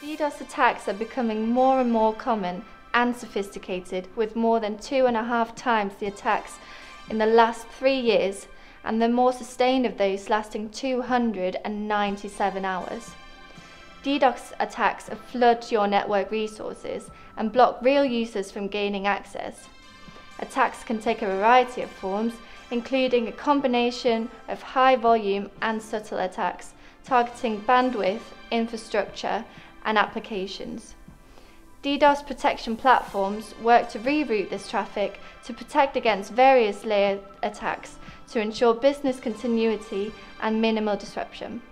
DDoS attacks are becoming more and more common and sophisticated, with more than two and a half times the attacks in the last three years, and the more sustained of those lasting 297 hours. DDoS attacks flood your network resources and block real users from gaining access. Attacks can take a variety of forms, including a combination of high volume and subtle attacks targeting bandwidth, infrastructure, and applications. DDoS protection platforms work to reroute this traffic to protect against various layer attacks to ensure business continuity and minimal disruption.